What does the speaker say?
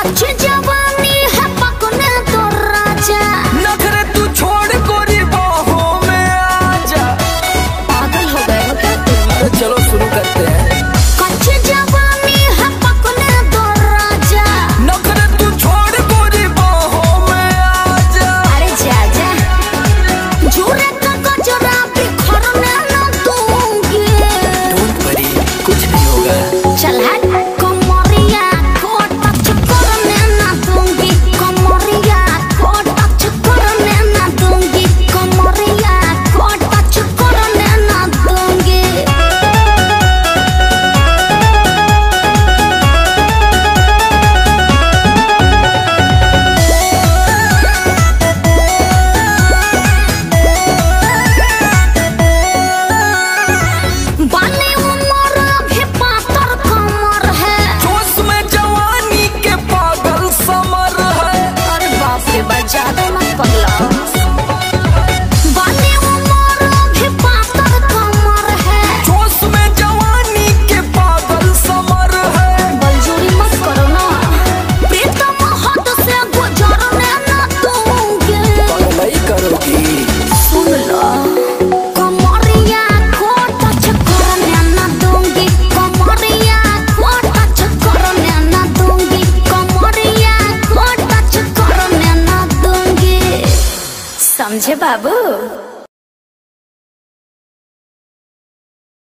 ah 福 समझे बाबू?